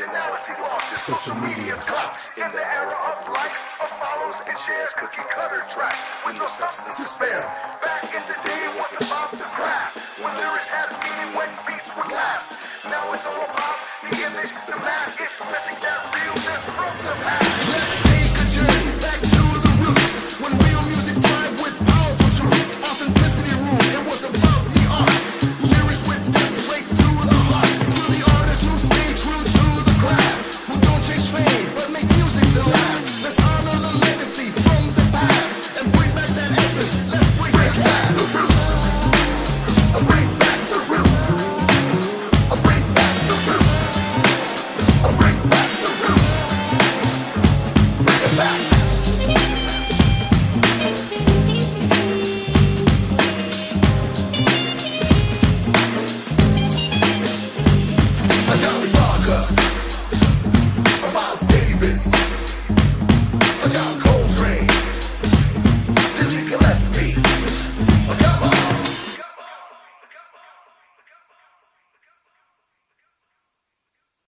functionality launches social media pop in the era of likes, of follows, and shares, cookie cutter tracks when no substance is spared. Back in the day, it was about the craft, when lyrics had meaning, when beats would last. Now it's all about the image, the mask, it's missing that Let's